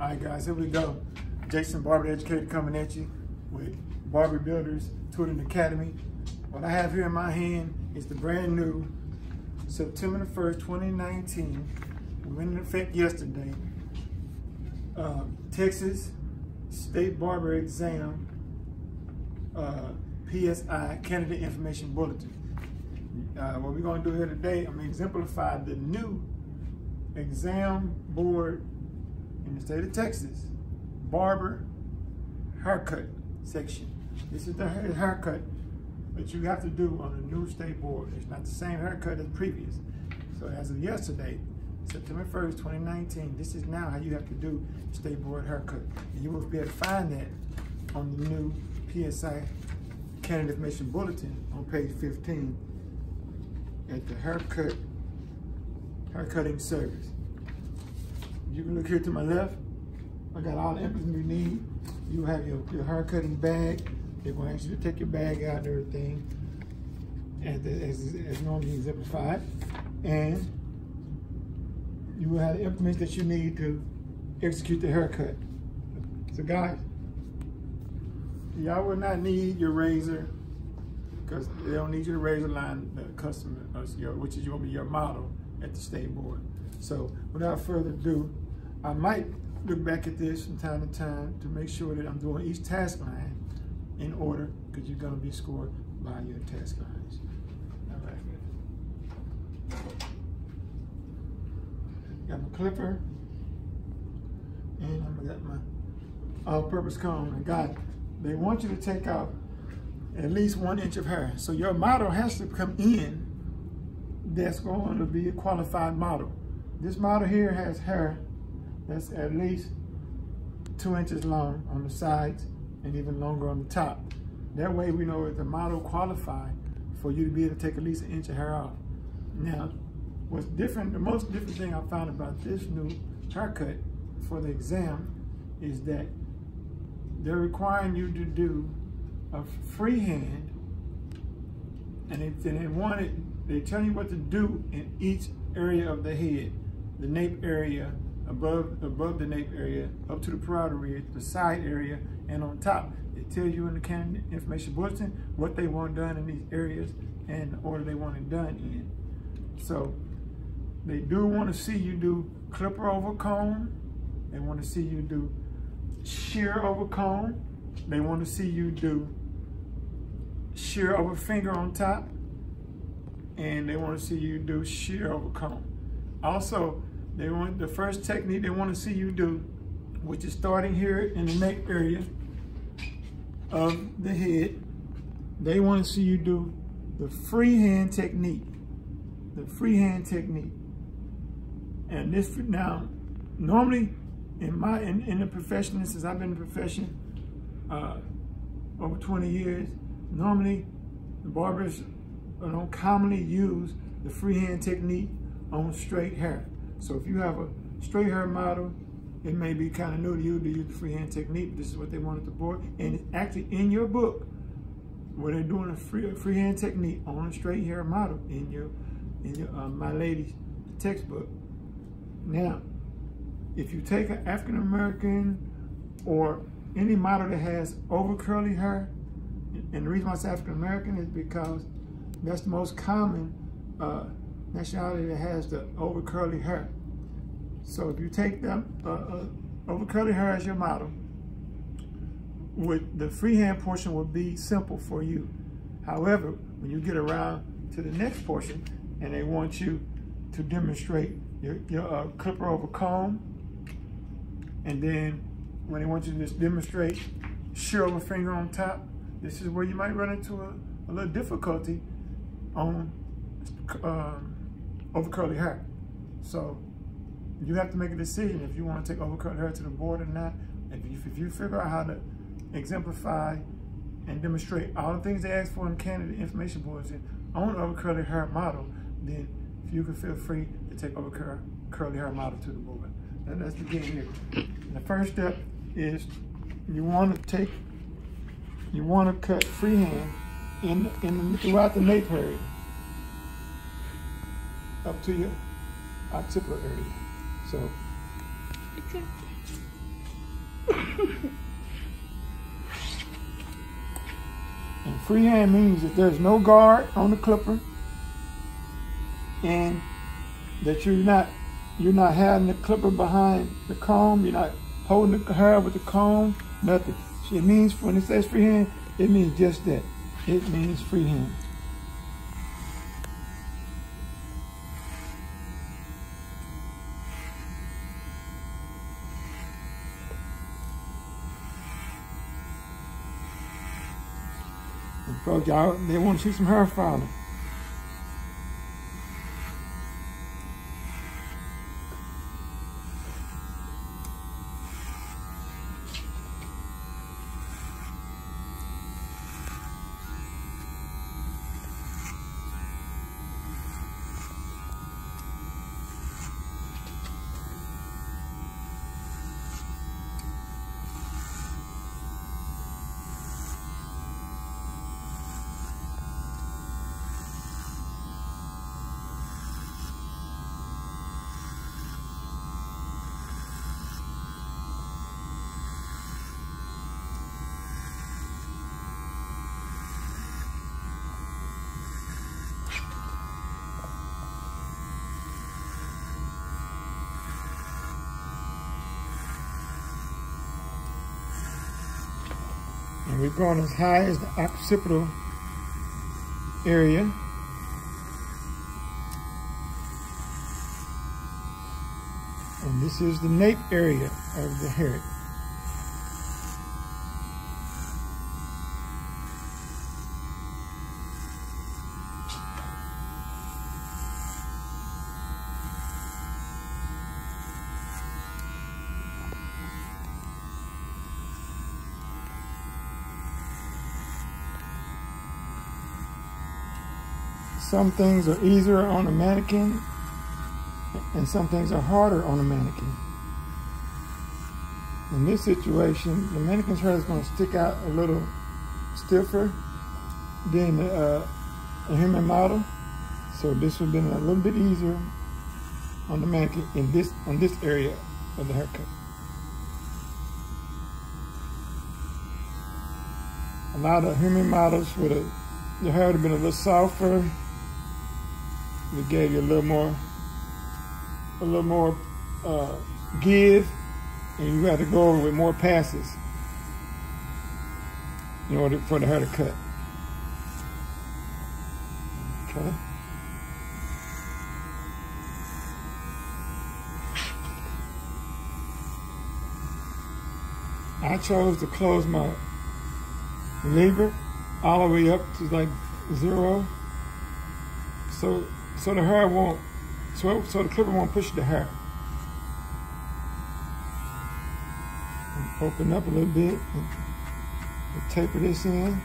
All right, guys, here we go. Jason Barber Educator coming at you with Barber Builders Tutoring Academy. What I have here in my hand is the brand new September the 1st, 2019, went into effect yesterday, uh, Texas State Barber Exam uh, PSI Candidate Information Bulletin. Uh, what we're going to do here today, I'm to exemplify the new exam board in the state of Texas, barber haircut section. This is the haircut that you have to do on the new state board. It's not the same haircut as previous. So as of yesterday, September 1st, 2019, this is now how you have to do state board haircut. And you will be able to find that on the new PSI Candidate Information Bulletin on page 15 at the haircut, haircutting service. You can look here to my left. I got all the implements you need. You have your, your hair cutting bag. They're going to ask you to take your bag out and everything as, as, as normally exemplified. And you will have the implements that you need to execute the haircut. So guys, y'all will not need your razor because they don't need you to razor line the customer, uh, which is to be your model at the state board. So without further ado, I might look back at this from time to time to make sure that I'm doing each task line in order because you're going to be scored by your task lines. All right. Got my clipper and I got my all-purpose comb. And God, they want you to take out at least one inch of hair. So your model has to come in that's going to be a qualified model. This model here has hair that's at least two inches long on the sides and even longer on the top. That way we know if the model qualified for you to be able to take at least an inch of hair off. Now, what's different, the most different thing I found about this new haircut for the exam is that they're requiring you to do a freehand and they, and they want it, they tell you what to do in each area of the head, the nape area, above above the nape area, up to the parietal ridge, the side area, and on top. It tells you in the candidate information bulletin what they want done in these areas and the order they want it done in. So they do want to see you do clipper over comb. They want to see you do shear over comb. They want to see you do shear over finger on top. And they want to see you do shear over comb. Also, they want the first technique they want to see you do, which is starting here in the neck area of the head. They want to see you do the freehand technique. The freehand technique. And this now, normally in my in, in the profession, since I've been in the profession uh, over 20 years, normally the barbers don't commonly use the freehand technique on straight hair. So if you have a straight hair model, it may be kind of new to you to use the freehand technique. This is what they wanted the board. And actually in your book, where they're doing a free, freehand technique on a straight hair model in your, in your uh, Milady's textbook. Now, if you take an African-American or any model that has over curly hair, and the reason why it's African-American is because that's the most common uh, nationality that has the over curly hair. So if you take them uh, uh, over curly hair as your model, with the freehand portion will be simple for you. However, when you get around to the next portion and they want you to demonstrate your, your uh, clipper over comb, and then when they want you to just demonstrate shear over finger on top, this is where you might run into a, a little difficulty on um, over curly hair. So you have to make a decision if you want to take over curly hair to the board or not. If you, if you figure out how to exemplify and demonstrate all the things they ask for in candidate information boards on over curly hair model, then you can feel free to take over cur curly hair model to the board. And let's begin here. The first step is you want to take, you want to cut freehand in, in throughout the nape area up to your occipital area. So, and freehand means that there's no guard on the clipper and that you're not you're not having the clipper behind the comb, you're not holding the hair with the comb, nothing. It means when it says freehand, it means just that. It means freehand. Folks, y'all, they want to see some hair falling. And we've gone as high as the occipital area. And this is the nape area of the hair. Some things are easier on a mannequin and some things are harder on a mannequin. In this situation, the mannequin's hair is going to stick out a little stiffer than the, uh, a human model. So this would have been a little bit easier on the mannequin in this on this area of the haircut. A lot of human models would have the hair would have been a little softer we gave you a little more, a little more uh, give, and you have to go over with more passes in order for the hair to cut. Okay. I chose to close my lever all the way up to like zero. So so the hair won't, so, so the clipper won't push the hair. Open up a little bit and, and taper this in.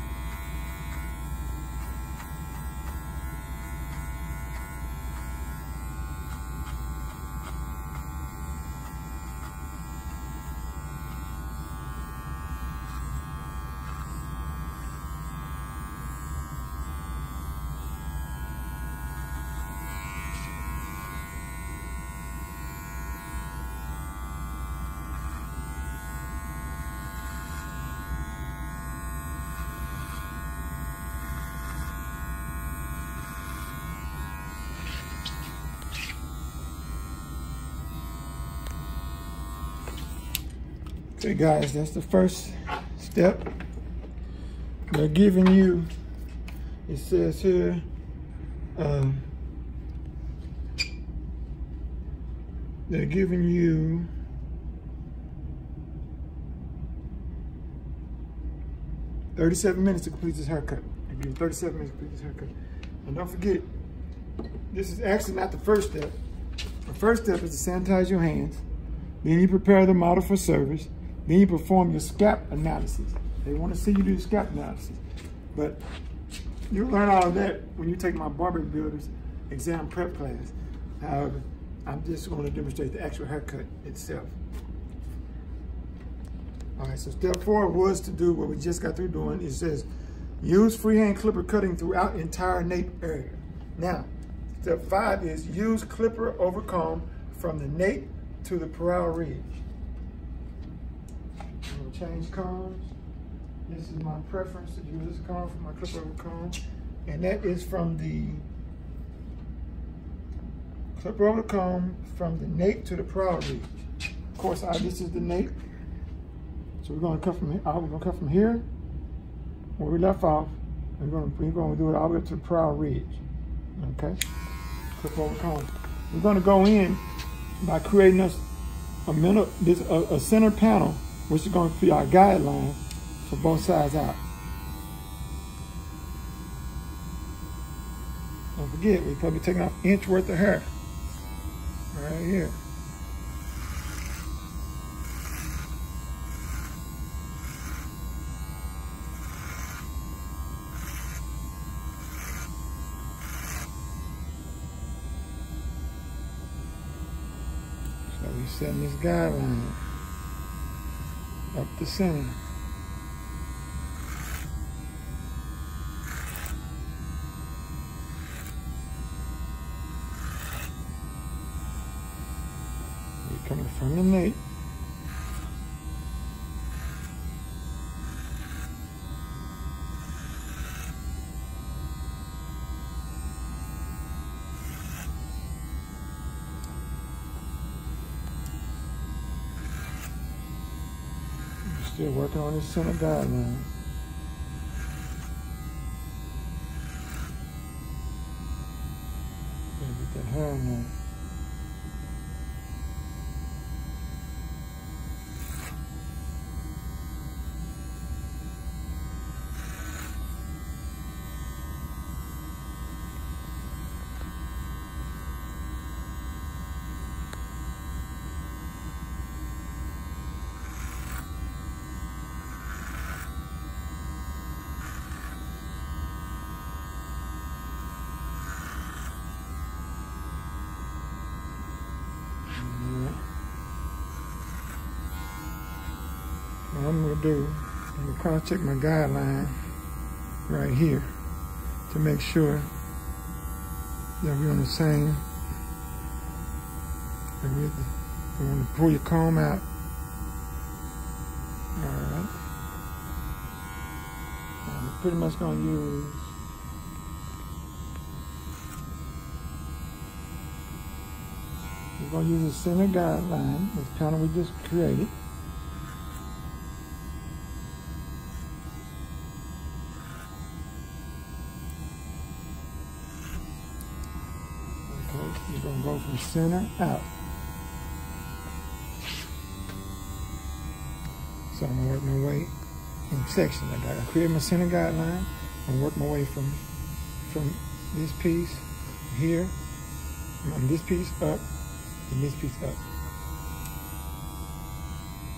Guys, that's the first step. They're giving you, it says here, um, they're giving you Thirty-seven minutes to complete this haircut. Thirty-seven minutes to complete this haircut. And don't forget, this is actually not the first step. The first step is to sanitize your hands. Then you prepare the model for service. Then you perform your scalp analysis. They want to see you do the scalp analysis. But you'll learn all of that when you take my barber builders exam prep class. However, I'm just going to demonstrate the actual haircut itself. All right, so step four was to do what we just got through doing. It says, use freehand clipper cutting throughout entire nape area. Now, step five is use clipper over comb from the nape to the parietal ridge. Change combs. This is my preference to use this comb for my clip over comb. And that is from the clip over comb from the nape to the proud ridge. Of course, I, this is the nape. So we're gonna cut from here. Uh, we're gonna cut from here where we left off. We're gonna we're gonna do it all the way up to the proud ridge. Okay, clip over comb. We're gonna go in by creating us a middle, this a, a center panel, which is going to be our guideline for both sides out. Don't forget, we're probably taking off inch worth of hair right here. So we setting this guideline up the center. We're coming from the nape. Still working on this center guideline. Gotta get that hair in there. Yeah. Now what I'm gonna do, I'm gonna cross check my guideline right here to make sure that we're on the same. we're You want to pull your comb out. All right. I'm pretty much gonna use We're going to use the center guideline, this panel we just created. Okay, we're going to go from center out. So I'm to work my way in sections. I got to create my center guideline and work my way from from this piece here, from this piece up, and this piece up.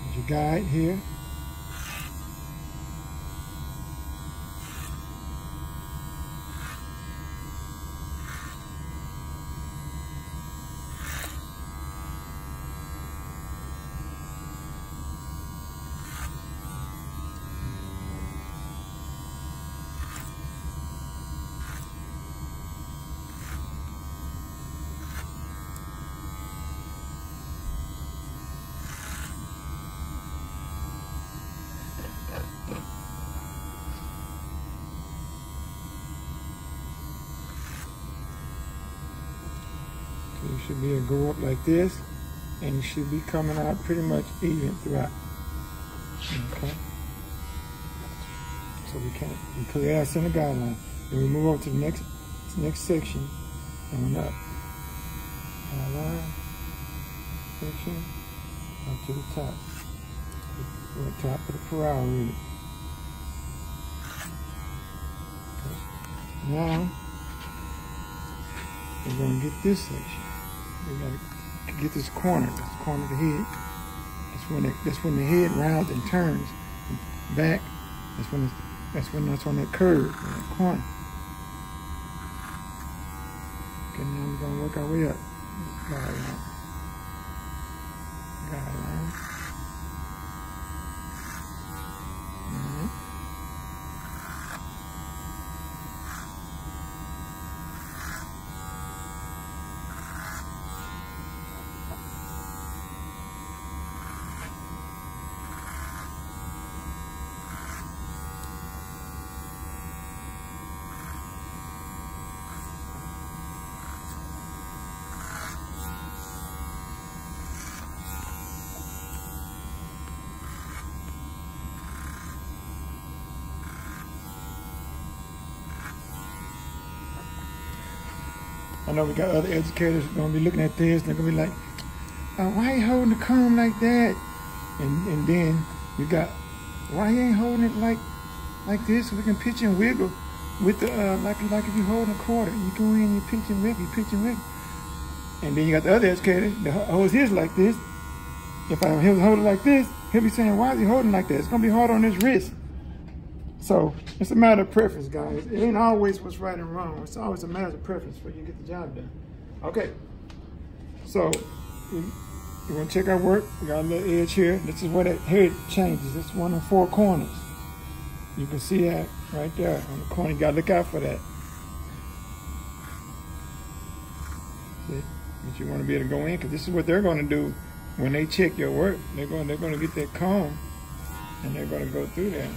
There's your guide here. So you should be able to go up like this, and you should be coming out pretty much even throughout. Okay. So we can't we clear our center guideline. Then we move over to the next next section and up. Guideline section up to the top. To the top of the corral really. Now we're gonna get this section. We gotta get this corner, this corner of the head. That's when it, that's when the head rounds and turns back. That's when it's, that's when that's on that curve, on that corner. Okay, now we're gonna work our way up. Guideline. Guideline. Alright. I know we got other educators going to be looking at this. They're going to be like, uh, why you holding the comb like that? And and then you got, why you ain't holding it like like this so we can pitch and wiggle with the, uh, like, like if you holding a quarter, you go in, you pitch and wiggle, you pitch and wiggle. And then you got the other educator that holds his like this. If I he'll hold it like this, he'll be saying, why is he holding like that? It's going to be hard on his wrist. So it's a matter of preference, guys. It ain't always what's right and wrong. It's always a matter of preference for you to get the job done. Okay. So you want to check our work? We got a little edge here. This is where that head changes. It's one of four corners. You can see that right there on the corner. You got to look out for that. See? But you want to be able to go in because this is what they're going to do when they check your work. They're going, they're going to get that comb and they're going to go through that.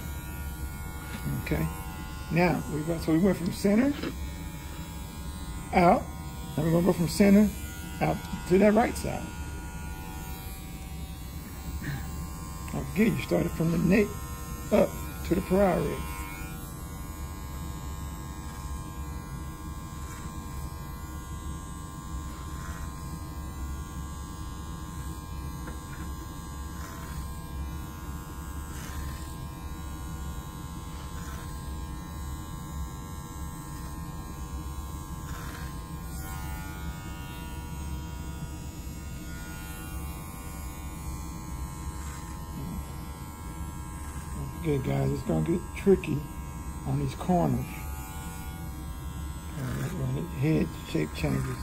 Okay. Now, we got, so we went from center out. Now we're going to go from center out to that right side. Again, you started from the neck up to the parietal. Okay, guys, it's gonna get tricky on these corners when the head shape changes.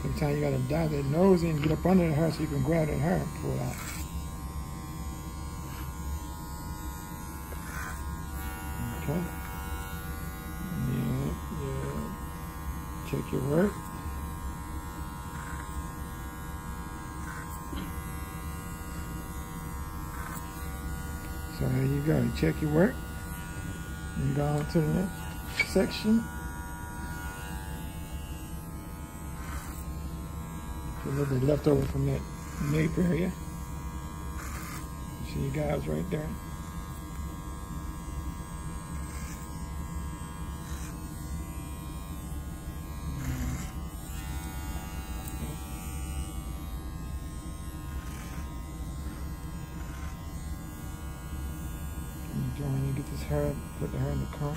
Sometimes you gotta dive that nose in, get up under the hair so you can grab that hair and pull it out. Okay. Yeah, yeah. Check your work. So there you go. You check your work. You go on to the next section. A little bit left over from that nape area. See you guys right there. Join you get this hair, put the hair in the comb.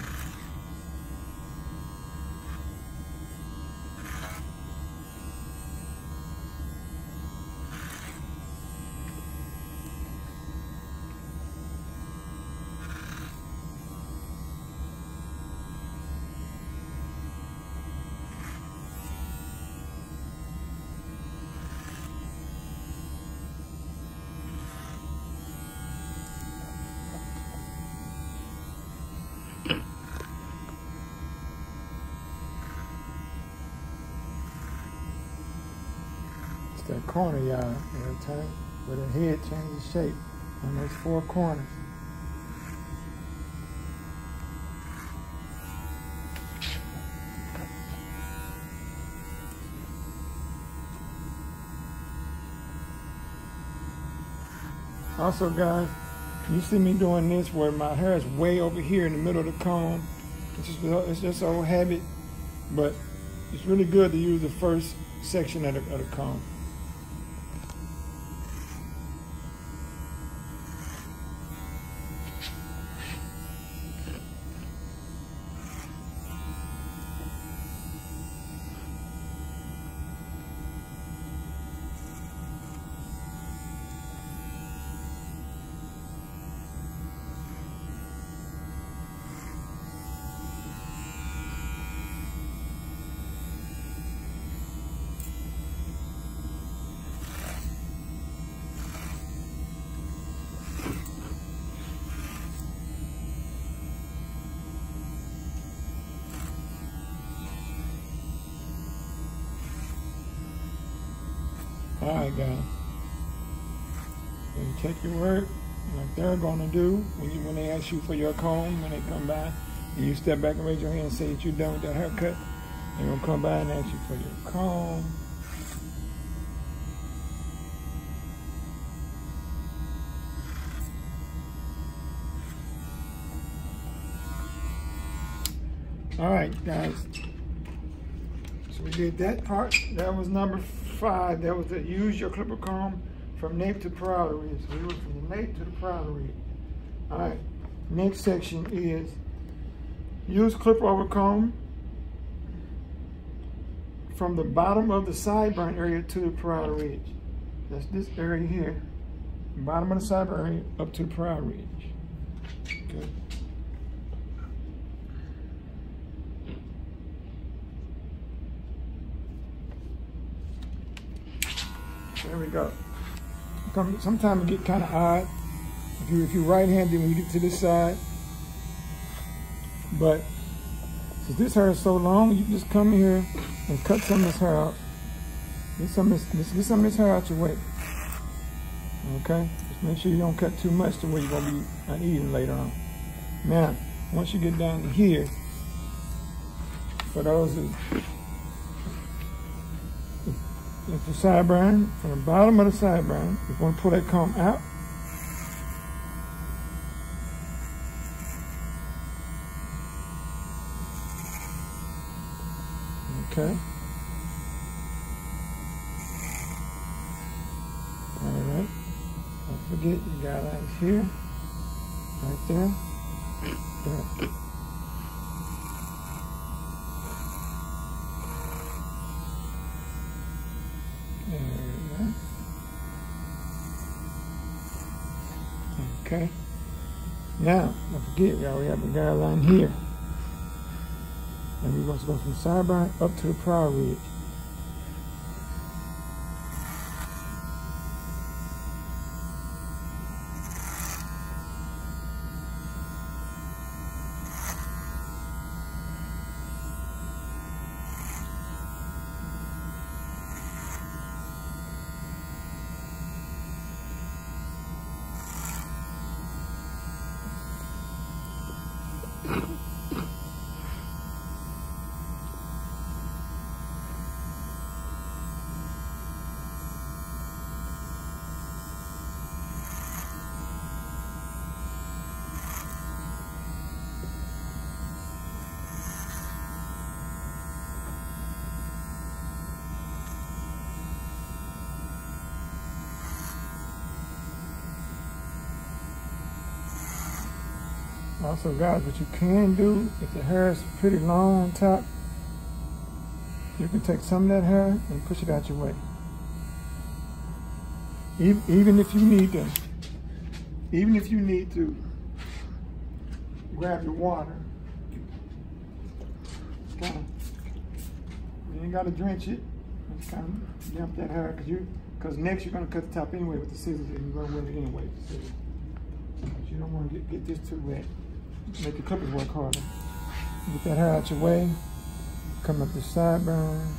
It's that corner, y'all. Every time where the head changes shape on those four corners. Also, guys, you see me doing this where my hair is way over here in the middle of the comb. It's just, it's just old habit, but it's really good to use the first section of the, of the comb. All right, guys. When you check your work, they're gonna do when you when they ask you for your comb when they come by, and you step back and raise your hand and say that you're done with that haircut. They're gonna come by and ask you for your comb. All right, guys. So we did that part. That was number five. That was the use your clipper comb from nape to parietal ridge. So we went from the nape to the parietal ridge. All right. Next section is use clipper over comb from the bottom of the sideburn area to the parietal ridge. That's this area here. Bottom of the sideburn area up to the parietal ridge. Okay. There we go. Sometimes it get kind of odd if you if you right-handed when you get to this side. But since this hair is so long, you just come here and cut some of this hair out. Get some of this, get some of this hair out your way. Okay? Just make sure you don't cut too much to where you're gonna be uneven later on. Now, once you get down here, for those who it's the sideburn, from the bottom of the side sideburn, you're going to pull that comb out. Okay. All right. Don't forget you got eyes here, right there. there. Okay. Now, don't forget, y'all, we have a guideline here. And we're going to go from sideburn up to the parietal ridge. Also, guys, what you can do, if the hair is pretty long on top, you can take some of that hair and push it out your way. Even if you need to, even if you need to grab your water, kind of, you ain't got to drench it. Just kind of dump that hair, cause you, cause next you're gonna cut the top anyway with the scissors, and you're gonna wet it anyway. But you don't want to get, get this too wet make the clippers work harder. Get that hair out your way. Come up the sideburn.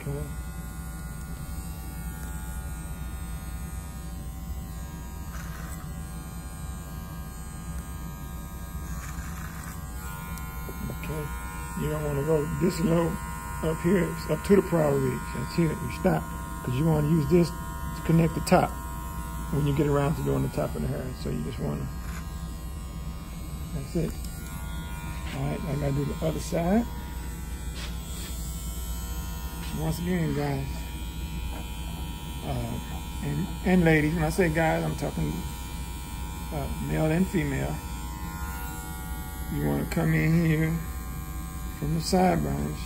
Okay. Okay. You don't want to go this low up here, up to the parietal ridge. That's here. You stop because you want to use this to connect the top when you get around to doing the top of the hair. So you just want to, that's it. All right, I gotta do the other side. Once again, guys, uh, and, and ladies, when I say guys, I'm talking uh, male and female. You want to come in here from the sideburns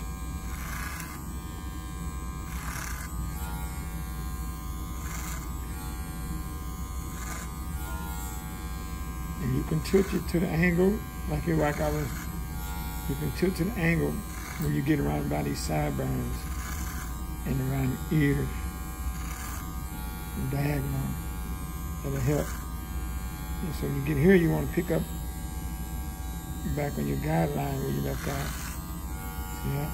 you can tilt it to the angle, like it like I was, you can tilt to the angle when you get around by these sideburns and around the ears, diagonal. That'll help. And so when you get here, you want to pick up back on your guideline where you left off. Yeah.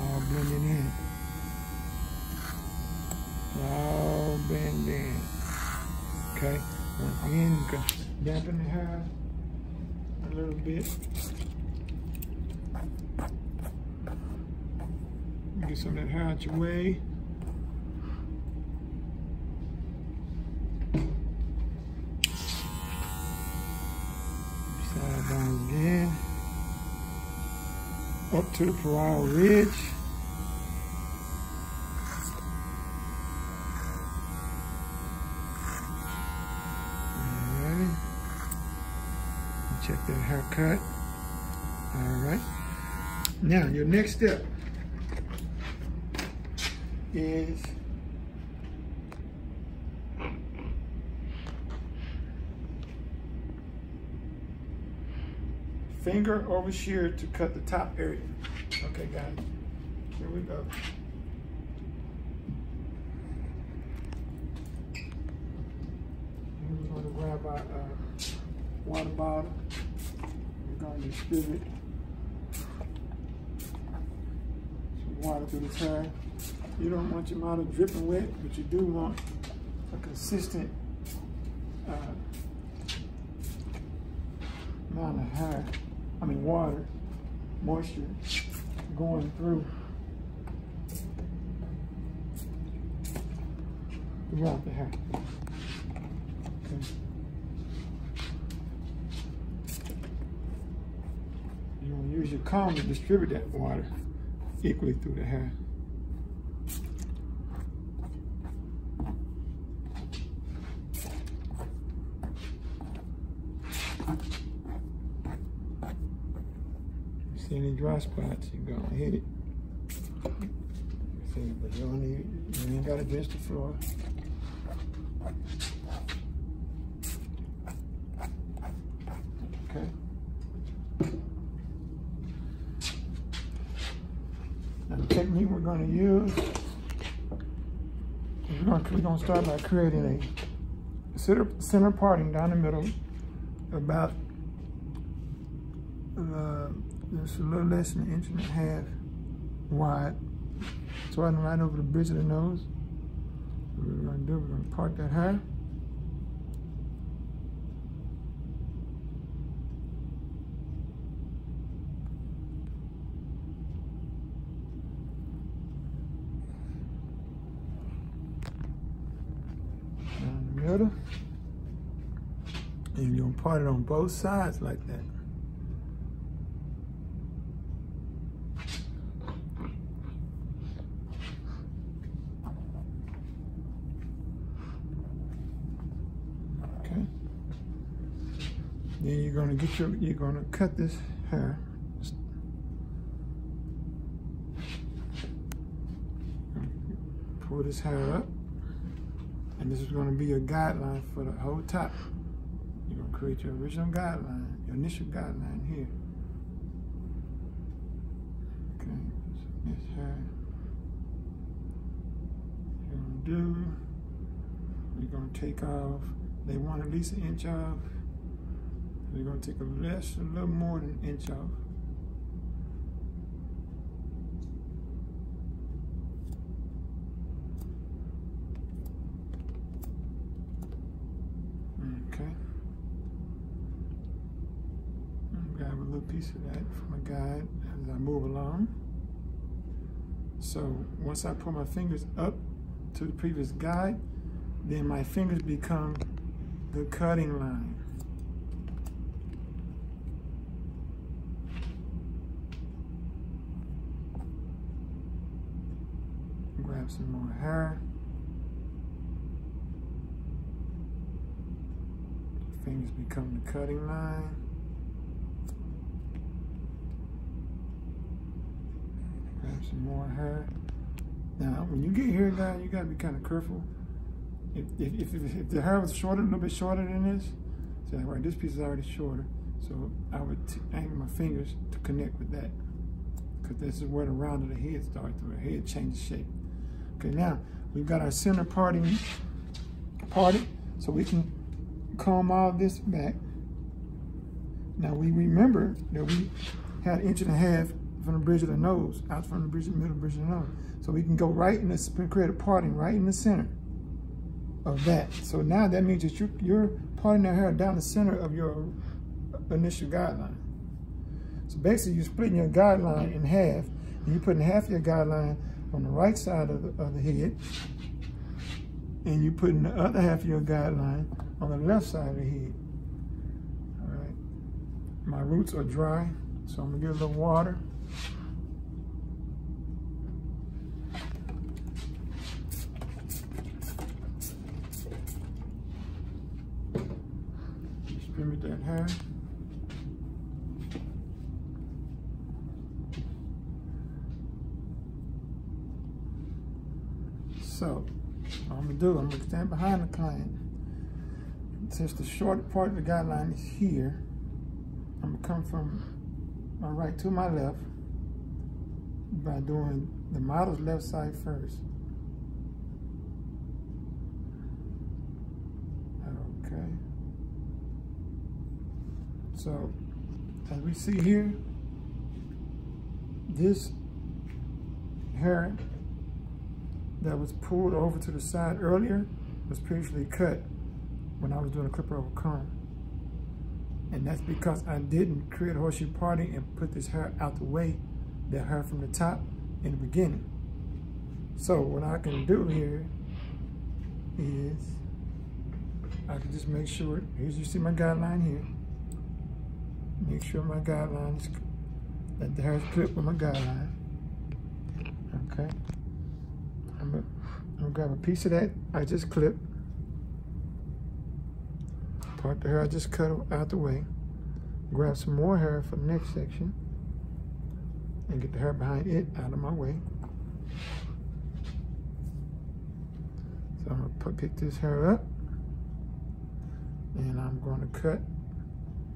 All blending in. All blend in. Okay. Again, dampen the hair a little bit. Get some of that hair out your way. Slide down again. Up to the parietal ridge. That haircut. All right. Now, your next step is finger over shear to cut the top area. Okay, guys, here we go. We're to grab our uh, water bottle. To distribute some water through the hair. You don't want your model dripping wet, but you do want a consistent uh, amount of hair, I mean water, moisture going through throughout the hair. Okay. You want to use your comb to distribute that water equally through the hair. see any dry spots, you're gonna hit it. See, but you need, you ain't gotta drench the floor. Okay. Now the technique we're gonna use, we're start by creating a center, center parting down the middle about uh, just a little less than an inch and a half wide. So I'm right over the bridge of the nose. We're gonna do, we're gonna part that hair. Down the middle. And you're gonna part it on both sides like that. Okay. Then you're gonna get your, you're gonna cut this hair. Pull this hair up. And this is gonna be your guideline for the whole top. You're gonna create your original guideline, your initial guideline here. Okay, so this hair. You're gonna do, you're gonna take off, they want at least an inch off. We're gonna take a less, a little more than an inch off. Okay. Grab a little piece that for my guide as I move along. So once I pull my fingers up to the previous guide, then my fingers become the cutting line. Grab some more hair. Fingers become the cutting line. Grab some more hair. Now, when you get here, guys, you gotta be kind of careful. If, if, if, if, the hair was shorter, a little bit shorter than this, so right, this piece is already shorter. So I would angle my fingers to connect with that. Because this is where the round of the head starts, the head changes shape. Okay, now we've got our center parting parted, so we can comb all this back. Now we remember that we had an inch and a half from the bridge of the nose, out from the bridge, of the middle bridge of the nose. So we can go right in the, create a parting right in the center of that. So now that means that you're, you're parting that hair down the center of your initial guideline. So basically you're splitting your guideline in half and you're putting half your guideline on the right side of the, of the head and you're putting the other half of your guideline on the left side of the head. All right. My roots are dry, so I'm gonna get a little water. Hair. So, I'm gonna do, I'm gonna stand behind the client. Since the short part of the guideline is here, I'm gonna come from my right to my left by doing the model's left side first. Okay. So, as we see here, this hair that was pulled over to the side earlier was previously cut when I was doing a clipper over comb. And that's because I didn't create a horseshoe parting and put this hair out the way, that hair from the top in the beginning. So what I can do here is I can just make sure, here's you see my guideline here. Make sure my guideline is, that the hair is clipped with my guideline. Okay. I'm gonna, I'm gonna grab a piece of that I just clipped. Part the hair I just cut out the way. Grab some more hair for the next section. And get the hair behind it out of my way. So I'm gonna put, pick this hair up. And I'm gonna cut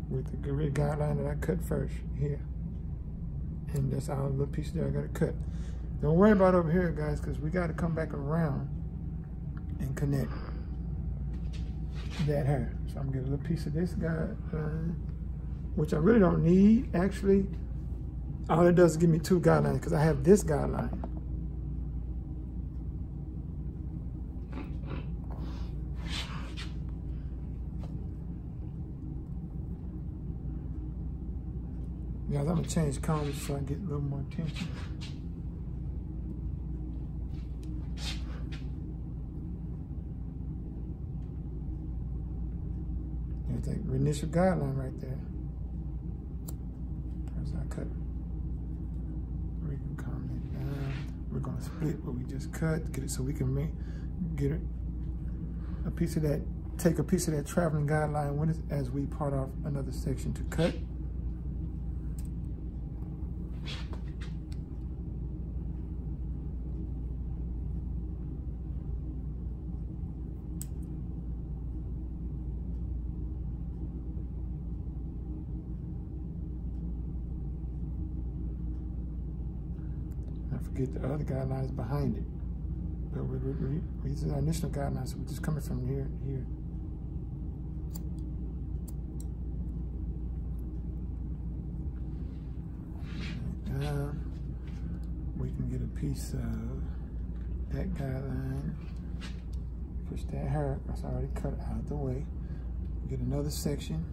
with the grid guideline that I cut first here. And that's the little piece there I gotta cut. Don't worry about over here, guys, because we got to come back around and connect that hair. So I'm to get a little piece of this guy, uh, which I really don't need, actually. All it does is give me two guidelines, because I have this guideline. Guys, I'm to change colors so I get a little more attention. There's that initial guideline right there. As I cut, we can comment down. We're gonna split what we just cut, get it so we can make, get it, a piece of that, take a piece of that traveling guideline as we part off another section to cut. Get the other guidelines behind it. But we, we, we, these are initial guidelines, so we're just coming from here to here. Now we can get a piece of that guideline, push that hair, that's already cut out of the way. Get another section.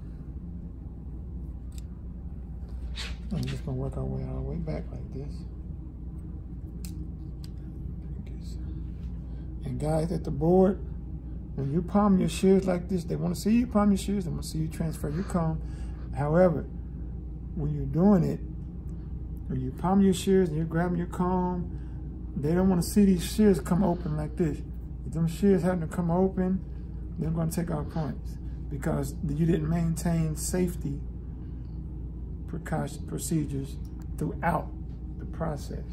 I'm just gonna work our way all the way back like this. And guys at the board, when you palm your shears like this, they want to see you palm your shears. They want to see you transfer your comb. However, when you're doing it, when you palm your shears and you're grabbing your comb, they don't want to see these shears come open like this. If them shears happen to come open, they're going to take our points because you didn't maintain safety procedures throughout the process.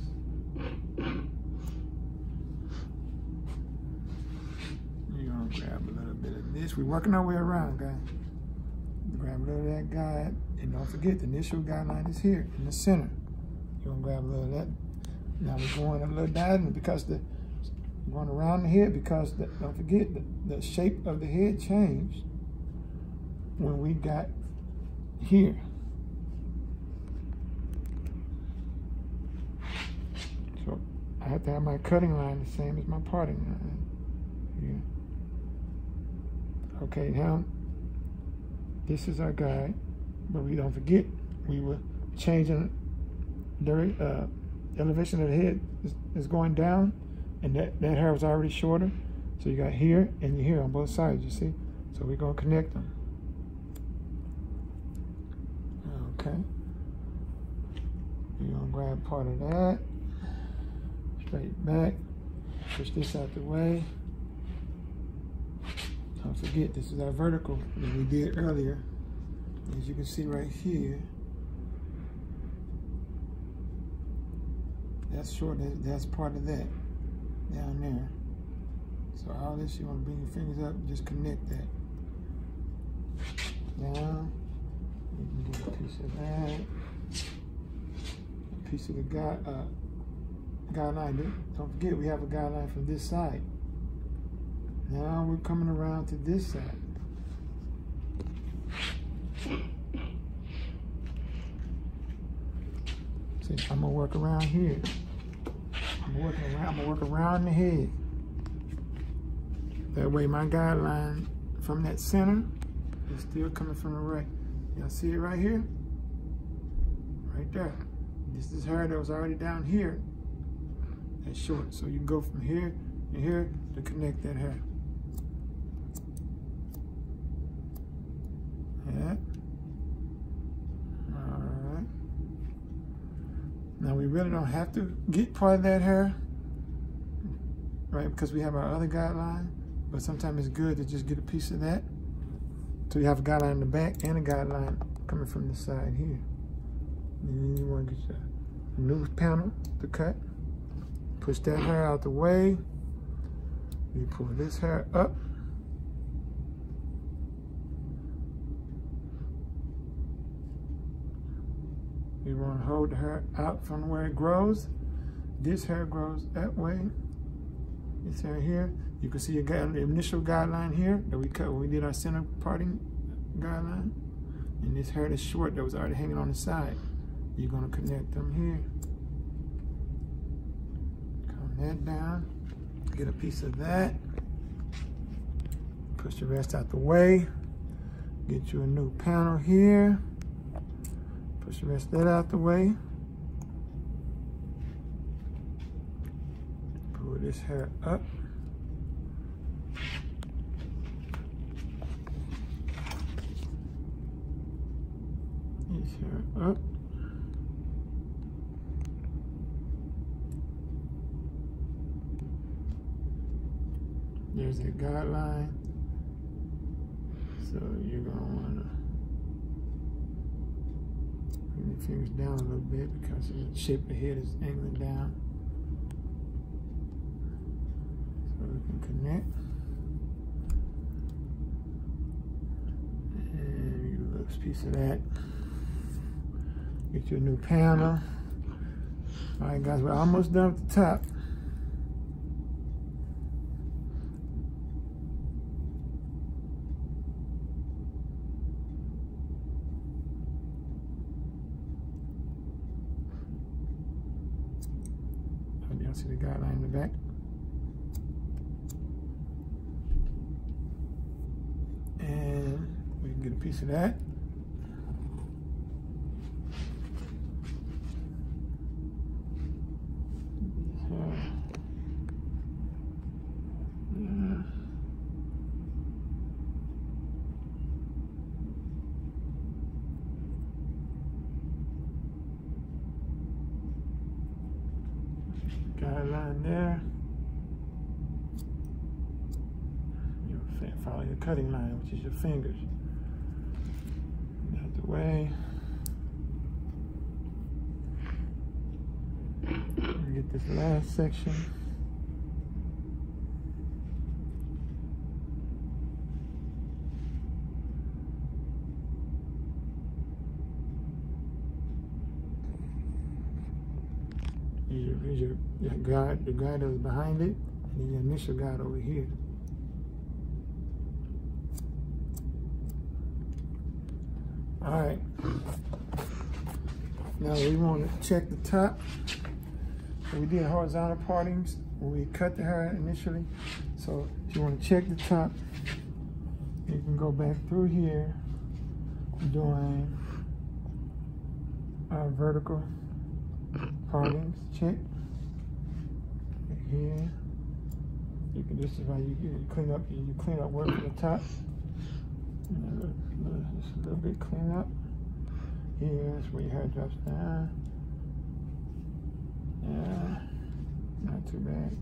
Grab a little bit of this. We're working our way around, guys. Grab a little of that guide. And don't forget, the initial guideline is here in the center. You're gonna grab a little of that. Now we're going a little diagonal because the going around the head because the, don't forget the, the shape of the head changed when we got here. So I have to have my cutting line the same as my parting line. Here. Okay, now this is our guide. but we don't forget we were changing the uh, elevation of the head is, is, going down, and that, that hair was already shorter. So you got here and you here on both sides, you see? So we're gonna connect them. Okay. You're gonna grab part of that, straight back, push this out the way. Don't forget, this is our vertical that we did earlier. As you can see right here, that's short, that's part of that down there. So all this, you wanna bring your fingers up, just connect that. Down, you can get a piece of that. A piece of the guide, uh, guideline. Don't forget, we have a guideline from this side. Now we're coming around to this side. See, I'm gonna work around here. I'm working around, I'm gonna work around the head. That way my guideline from that center is still coming from the right. Y'all see it right here? Right there. This is hair that was already down here. That's short. So you can go from here and here to connect that hair. Yeah. All right. Now we really don't have to get part of that hair, right? Because we have our other guideline, but sometimes it's good to just get a piece of that. So you have a guideline in the back and a guideline coming from the side here. And then you want to get your new panel to cut. Push that hair out the way. You pull this hair up. You want to hold the hair out from where it grows. This hair grows that way. This hair here. You can see got the initial guideline here that we cut when we did our center parting guideline. And this hair that's short that was already hanging on the side. You're going to connect them here. Come that down. Get a piece of that. Push the rest out the way. Get you a new panel here. Push the rest that out the way. Pull this hair up. This hair up. There's a guideline. So you're gonna wanna Bring your down a little bit because the shape of the head is angling down. So we can connect. And a little piece of that. Get you a new panel. All right, guys, we're almost done with the top. see the guideline in the back. And we can get a that. guideline there. You follow your cutting line, which is your fingers. Way. Get this last section. your, your, your guide, the guide that's behind it, and then your initial guide over here. All right. Now we want to check the top. We did horizontal partings we cut the hair initially. So if you want to check the top, you can go back through here doing uh, vertical partings, check. Here, you can, this is you, you clean up, you clean up work from the top. Just a little bit clean up. Here, that's where your hair drops down. Yeah, not too bad.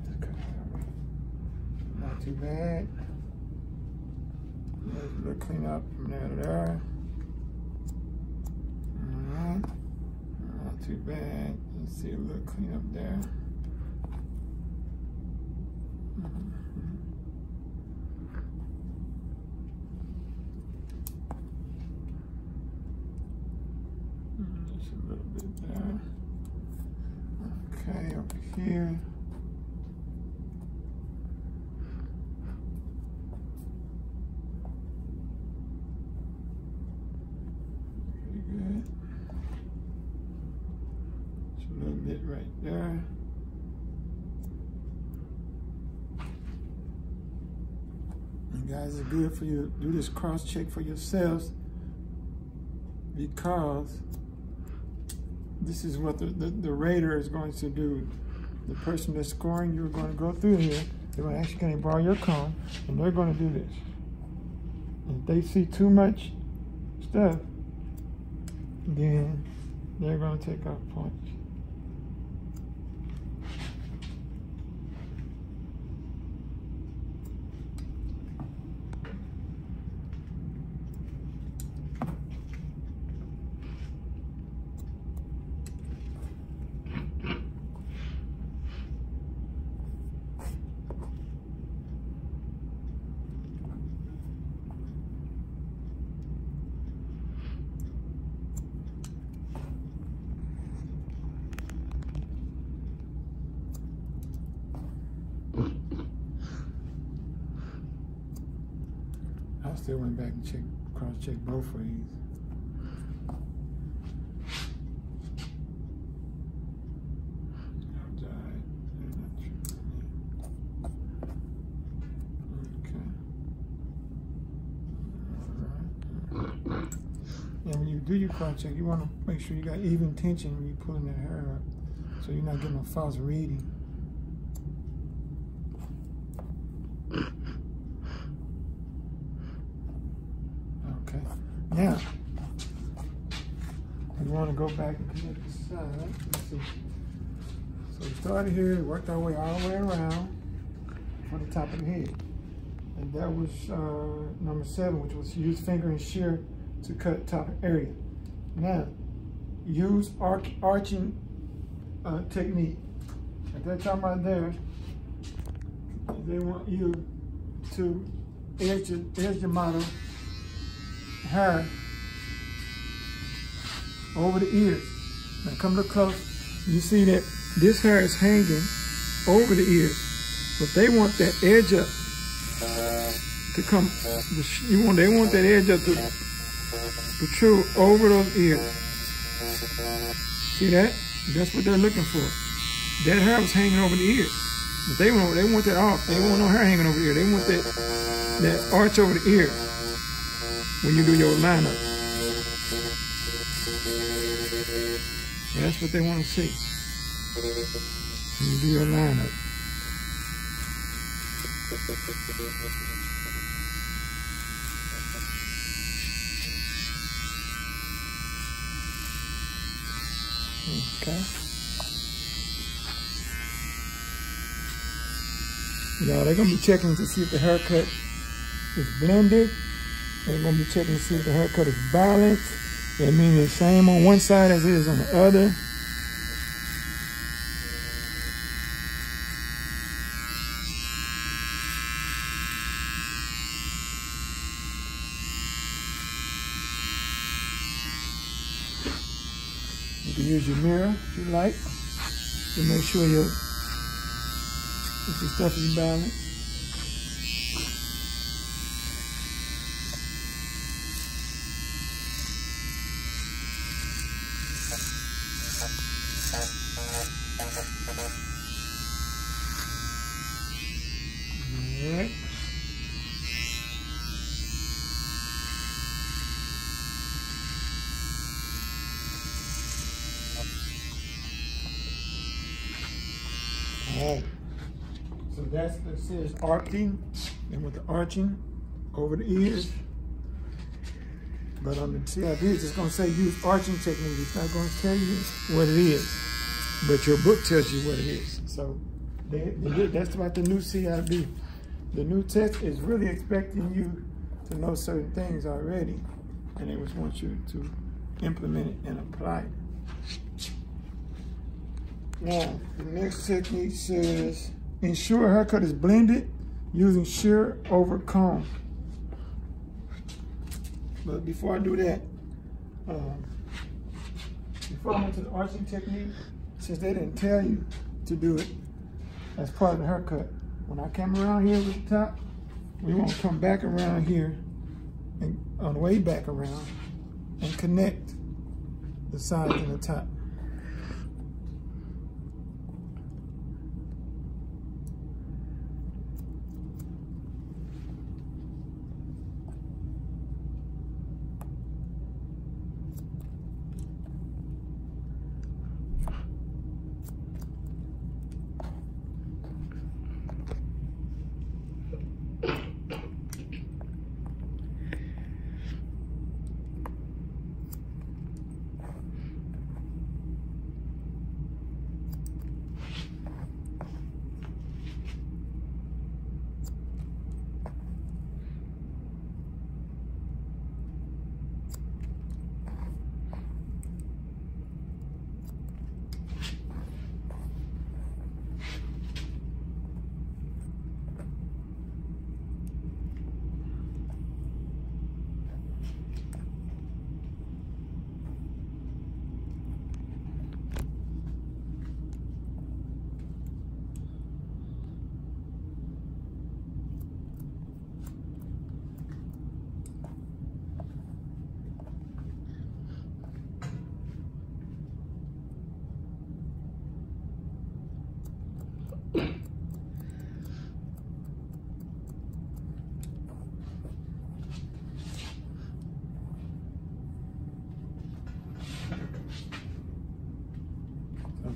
Not too bad. There's a little clean up from there to there. Alright. Not too bad. You see a little clean up there. Just a little bit. Okay, over here. right there. And guys, it's good for you to do this cross check for yourselves because this is what the, the, the is going to do. The person that's scoring, you're going to go through here. They're going to ask you, can they borrow your comb? And they're going to do this. If they see too much stuff, then they're going to take off points. still went back and checked, cross-checked both of these. And you want to make sure you got even tension when you're pulling that hair up, so you're not getting a false reading. Okay, now, we want to go back and connect the side. Let's see. So we started here, worked our way all the way around for the top of the head. And that was uh, number seven, which was use finger and shear to cut top area. Now, use arc, arching uh, technique. At that time right there, they want you to edge your, edge your model hair over the ears. Now come look close. You see that this hair is hanging over the ears. But they want that edge up to come, you want, they want that edge up to protrude over those ears. See that? That's what they're looking for. That hair was hanging over the ears. But they want, they want that off. They want no hair hanging over the ear. They want that, that arch over the ear when you do your lineup. That's what they want to see. When you do your lineup. Okay. Now they're gonna be checking to see if the haircut is blended they're to be checking to see if the haircut is balanced. That means the same on one side as it is on the other. Can your mirror if you like to make sure your, your stuff is balanced. It says arching, and with the arching over the ears. But on the CIB, it's just gonna say use arching technique. It's not gonna tell you what it is, but your book tells you what it is. So they, they that's about the new CIB. The new test is really expecting you to know certain things already, and they just want you to implement it and apply it. Now, the next technique says ensure haircut is blended using shear over comb. But before I do that, um, before I went to the arching technique, since they didn't tell you to do it as part of the haircut, when I came around here with the top, we want to come back around here and on the way back around and connect the sides and the top.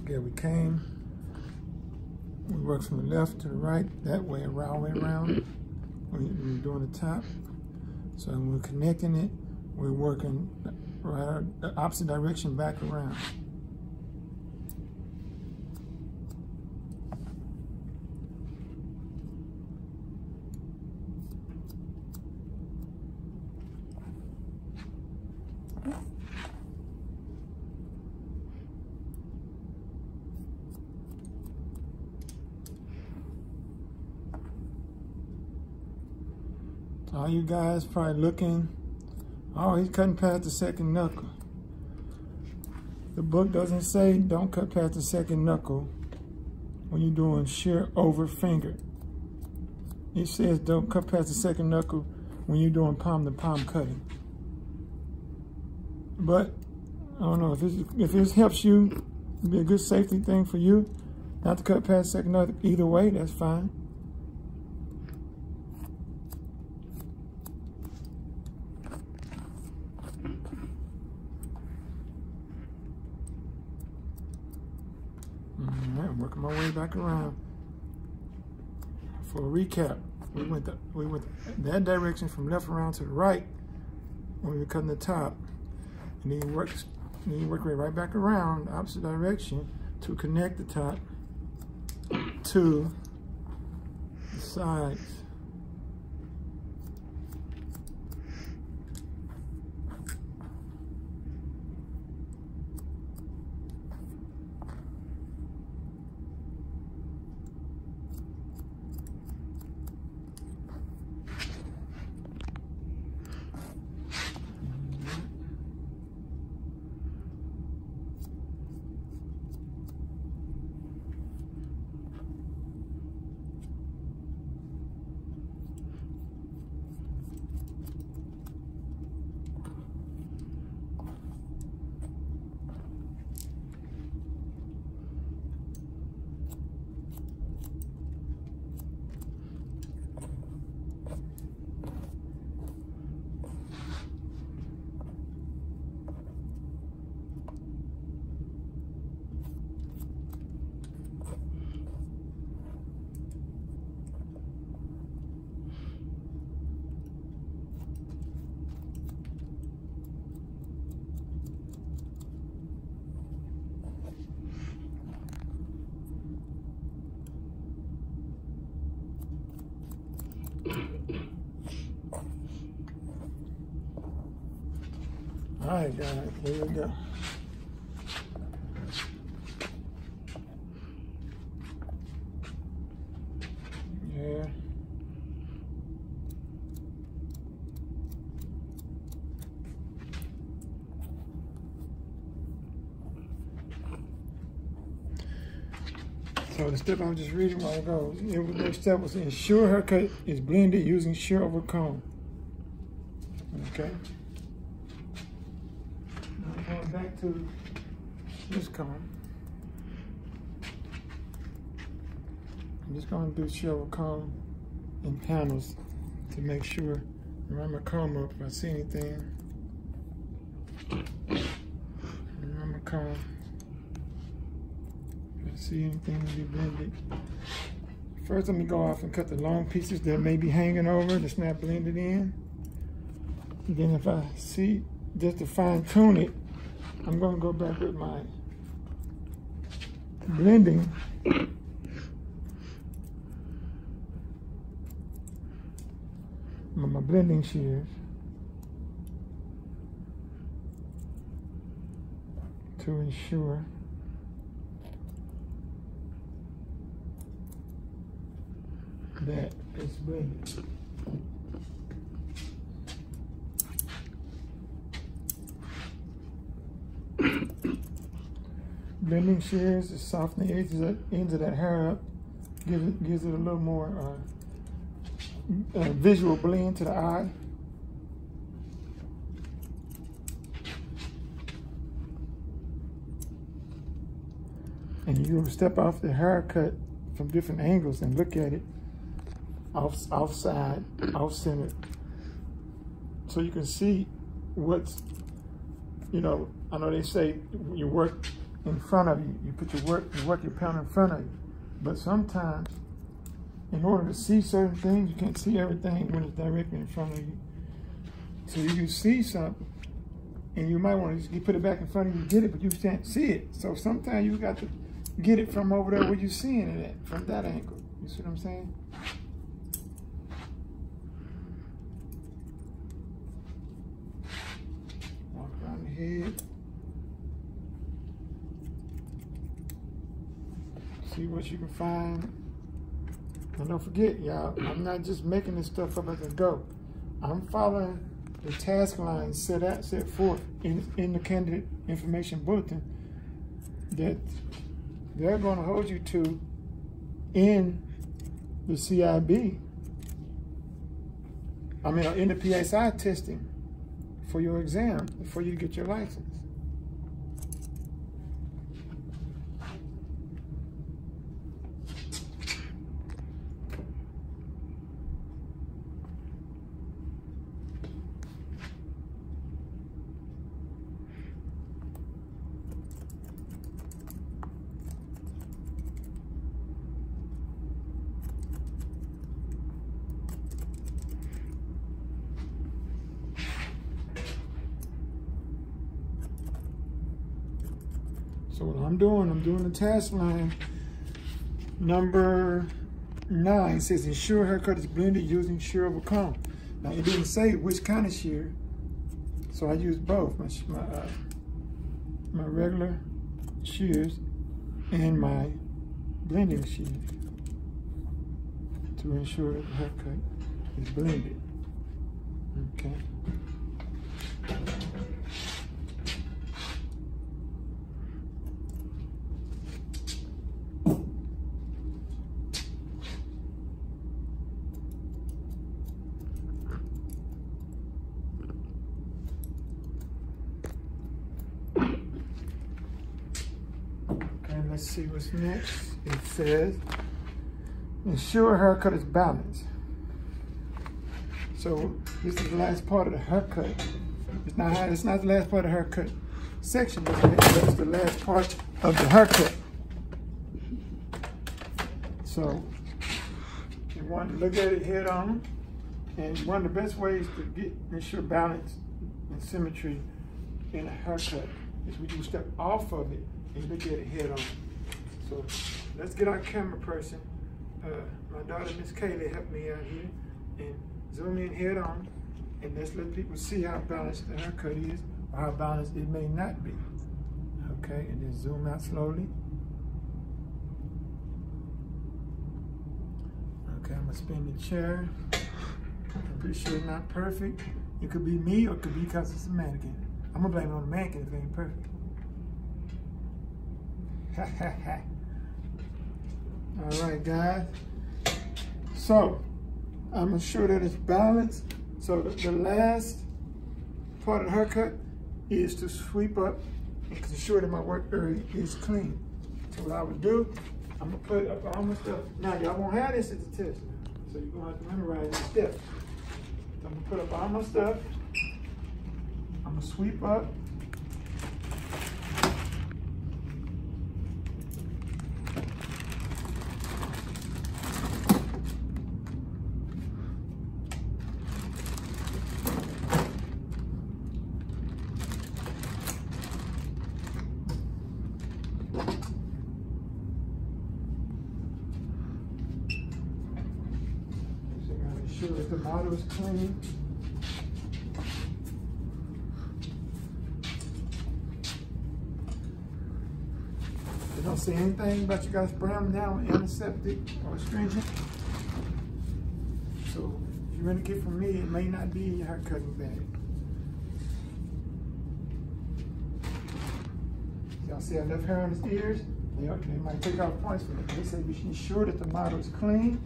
Okay, we came, we worked from the left to the right, that way, around, way around, we're doing the top. So we're connecting it, we're working right the opposite direction back around. All you guys probably looking, oh, he's cutting past the second knuckle. The book doesn't say don't cut past the second knuckle when you're doing shear over finger. It says don't cut past the second knuckle when you're doing palm to palm cutting. But I don't know if this if this helps you, be a good safety thing for you, not to cut past second knuckle. Either way, that's fine. Working my way back around. For a recap, we mm-hmm. went the, we went that direction from left around to the right when we were cutting the top, and then you work then you work right back around opposite direction to connect the top to the sides. So the step I was just reading while it the next step was ensure haircut is blended using shear over comb. Okay. Now going back to this comb. I'm just going to do shear over comb in panels to make sure run my comb up if I see anything. Run my comb. See anything. First, let me go off and cut the long pieces that may be hanging over that's not blended in. And then if I see, just to fine tune it, I'm gonna go back with my blending. My blending shears. To ensure that it's. Blending shears to soften the edges of, ends of that hair up, gives it, gives it a little more uh, visual blend to the eye. And you step off the haircut from different angles and look at it off offside, off center. So you can see what's, you know, I know they say you work in front of you, you put your work, you work your pound in front of you. But sometimes, in order to see certain things, you can't see everything when it's directly in front of you. So you can see something, and you might want to just put it back in front of you, get it, but you can't see it. So sometimes you got to get it from over there where you're seeing it at, from that angle. You see what I'm saying? Walk around the head. See what you can find. And don't forget, y'all, I'm not just making this stuff up as I go. I'm following the task line set out, set forth in, in the candidate information bulletin that they're going to hold you to in the CIB. I mean, in the PSI testing for your exam, before you to get your license. So what I'm doing, I'm doing the task line number nine says ensure haircut is blended using shear of a comb. Now it didn't say which kind of shear, so I used both my my, uh, my regular shears and my blending shears to ensure that the haircut is blended. Okay. let's see what's next. It says, ensure haircut is balanced. So this is the last part of the haircut. It's not, it's not the last part of the haircut section, but it's the last part of the haircut. So you want to look at it head on. And one of the best ways to get ensure balance and symmetry in a haircut is when you step off of it and look at it head on. So let's get our camera person. Uh, my daughter, Miss Kaylee, helped me out here. and zoom in head on and let's let people see how balanced the haircut is or how balanced it may not be. Okay, and then zoom out slowly. Okay, I'm gonna spin the chair. I'm pretty sure it's not perfect. It could be me or it could be because it's a mannequin. I'm gonna blame it on the mannequin if it ain't perfect. All right, guys. So, I'm gonna show that it's balanced. So the, the last part of the haircut is to sweep up and ensure that my work area is clean. So what I would do, I'm gonna put up all my stuff. Now y'all won't have this at the test, so you're gonna have to memorize these steps. So I'm gonna put up all my stuff. I'm gonna sweep up. Is clean. They don't say anything about you guys spraying down antiseptic or astringent. So if you rent a kit from me, it may not be in your hair cutting bag. Y'all see enough hair on his ears? They, they might take off points for. They say be sure that the model is clean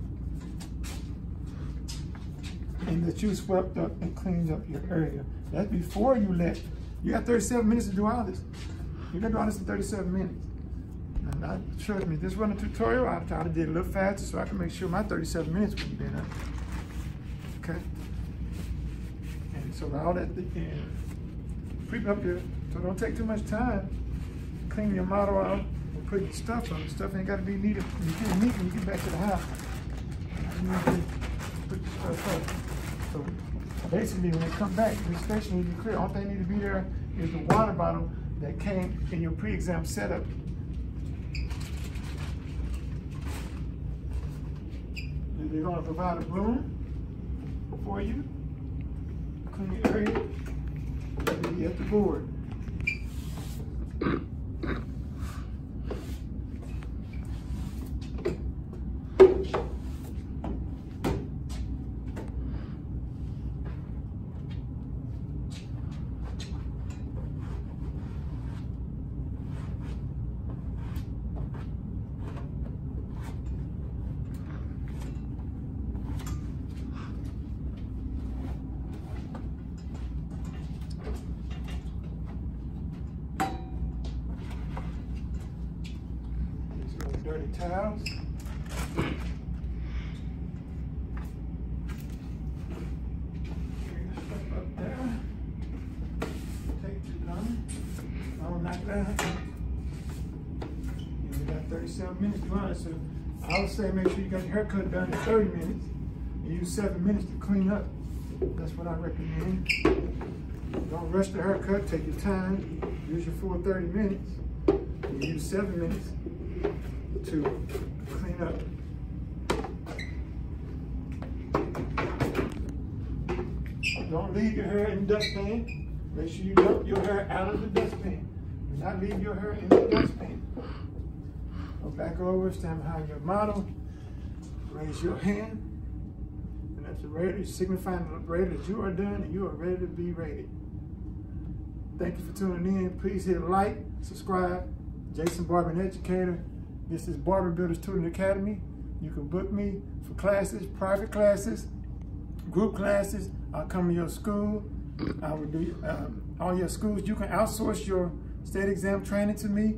and that you swept up and cleaned up your area. That's before you left. you got 37 minutes to do all this. You got to do all this in 37 minutes. And I, trust me, just run a tutorial, I try to do it a little faster so I can make sure my 37 minutes will be done. Okay? And so all that, and creep up here, so don't take too much time. Clean your model out and put stuff on it. Stuff ain't got to be needed. You get neat when you get back to the house. Put stuff up. So basically, when they come back, station needs to be clear. All they need to be there is the water bottle that came in your pre-exam setup. And they're going to provide a broom for you, clean your area, and be at the board. Oh, you got 37 minutes. Run, so I would say make sure you got your haircut done in 30 minutes. And use seven minutes to clean up. That's what I recommend. Don't rush the haircut, take your time, use your full 30 minutes, use seven minutes to clean up. Don't leave your hair in the dustpan. Make sure you dump your hair out of the dustpan. Do not leave your hair in the dustpan. Go back over, stand behind your model, raise your hand, and that's a signifying that you are done and you are ready to be rated. Thank you for tuning in. Please hit like, subscribe. Jason Barber, educator. This is Barber Builders Tutoring Academy. You can book me for classes, private classes, group classes. I'll come to your school. I will do um, all your schools. You can outsource your state exam training to me.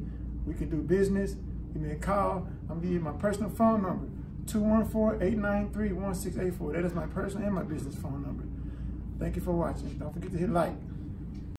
We can do business. Give me a call. I'm gonna you my personal phone number, 214-893-1684. That is my personal and my business phone number. Thank you for watching. Don't forget to hit like.